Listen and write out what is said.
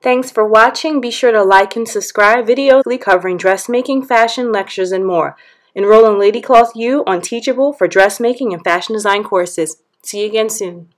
Thanks for watching. Be sure to like and subscribe. Videos covering dressmaking, fashion, lectures, and more. Enroll in LAIDIECLOTH U on Teachable for dressmaking and fashion design courses. See you again soon.